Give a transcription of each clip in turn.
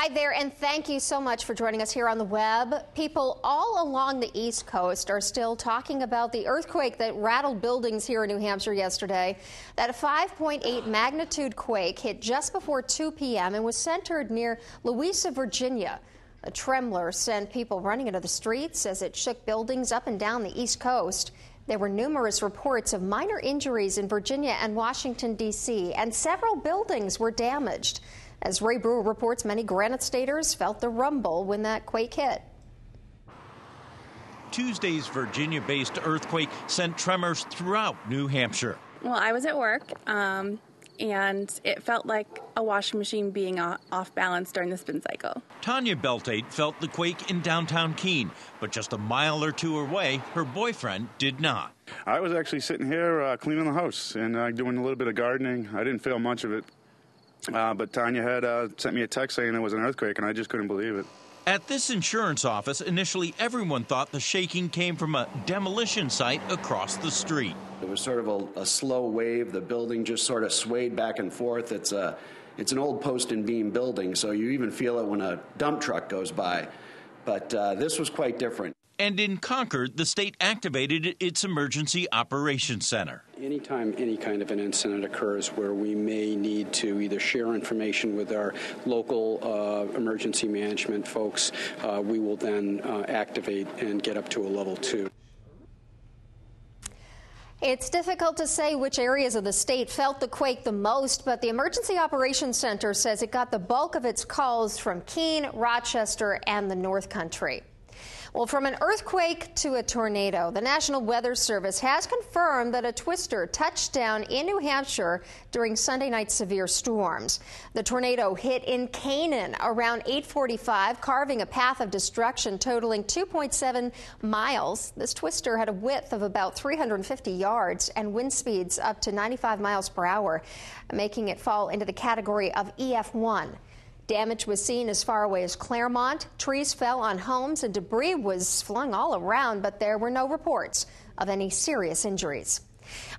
Hi there, and thank you so much for joining us here on the web. People all along the East Coast are still talking about the earthquake that rattled buildings here in New Hampshire yesterday. That 5.8 magnitude quake hit just before 2 p.m. and was centered near Louisa, Virginia. A tremor sent people running into the streets as it shook buildings up and down the East Coast. There were numerous reports of minor injuries in Virginia and Washington, D.C., and several buildings were damaged. As Ray Brewer reports, many Granite Staters felt the rumble when that quake hit. Tuesday's Virginia based earthquake sent tremors throughout New Hampshire. Well, I was at work. Um, and it felt like a washing machine being off balance during the spin cycle. Tanya Beltate felt the quake in downtown Keene, but just a mile or two away, her boyfriend did not. I was actually sitting here uh, cleaning the house and uh, doing a little bit of gardening. I didn't feel much of it. Uh, but Tanya had uh, sent me a text saying there was an earthquake, and I just couldn't believe it. At this insurance office, initially everyone thought the shaking came from a demolition site across the street. It was sort of a, a slow wave. The building just sort of swayed back and forth. It's a, it's an old post and beam building, so you even feel it when a dump truck goes by. But uh, this was quite different. And in Concord, the state activated its emergency operations center. Anytime any kind of an incident occurs where we may need to either share information with our local uh, emergency management folks, uh, we will then uh, activate and get up to a level two. It's difficult to say which areas of the state felt the quake the most, but the Emergency Operations Center says it got the bulk of its calls from Keene, Rochester, and the North Country. Well, from an earthquake to a tornado, the National Weather Service has confirmed that a twister touched down in New Hampshire during Sunday night's severe storms. The tornado hit in Canaan around 845, carving a path of destruction totaling 2.7 miles. This twister had a width of about 350 yards and wind speeds up to 95 miles per hour, making it fall into the category of EF1. Damage was seen as far away as Claremont. Trees fell on homes and debris was flung all around, but there were no reports of any serious injuries.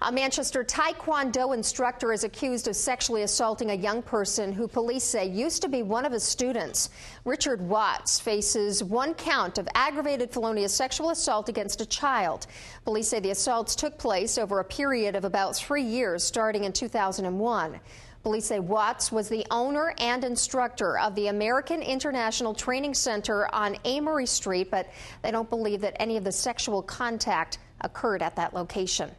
A Manchester Taekwondo instructor is accused of sexually assaulting a young person who police say used to be one of his students. Richard Watts faces one count of aggravated felonious sexual assault against a child. Police say the assaults took place over a period of about three years, starting in 2001. Police say Watts was the owner and instructor of the American International Training Center on Amory Street, but they don't believe that any of the sexual contact occurred at that location.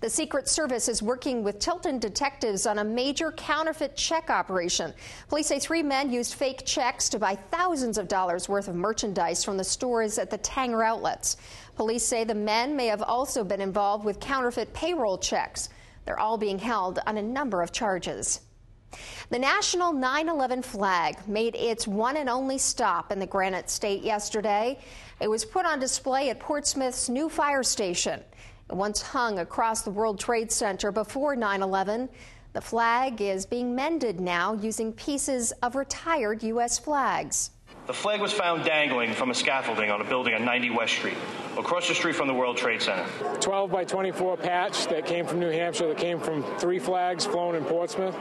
The Secret Service is working with Tilton detectives on a major counterfeit check operation. Police say three men used fake checks to buy thousands of dollars worth of merchandise from the stores at the Tanger outlets. Police say the men may have also been involved with counterfeit payroll checks. They're all being held on a number of charges. The national 9 11 flag made its one and only stop in the Granite State yesterday. It was put on display at Portsmouth's new fire station. It once hung across the World Trade Center before 9 11. The flag is being mended now using pieces of retired U.S. flags. The flag was found dangling from a scaffolding on a building on 90 West Street, across the street from the World Trade Center. 12 by 24 patch that came from New Hampshire, that came from three flags flown in Portsmouth.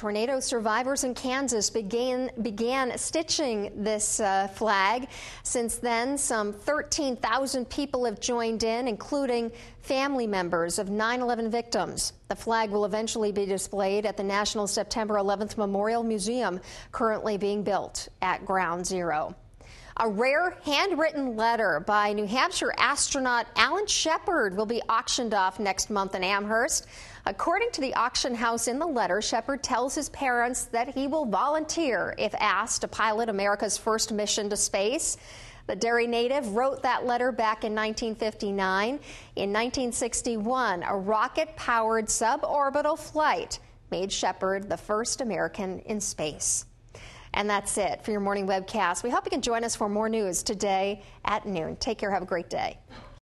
Tornado survivors in Kansas began, began stitching this uh, flag. Since then, some 13,000 people have joined in, including family members of 9 11 victims. The flag will eventually be displayed at the National September 11th Memorial Museum, currently being built at Ground Zero. A rare handwritten letter by New Hampshire astronaut Alan Shepard will be auctioned off next month in Amherst. According to the auction house in the letter, Shepard tells his parents that he will volunteer if asked to pilot America's first mission to space. The Derry native wrote that letter back in 1959. In 1961, a rocket powered suborbital flight made Shepard the first American in space. And that's it for your morning webcast. We hope you can join us for more news today at noon. Take care. Have a great day.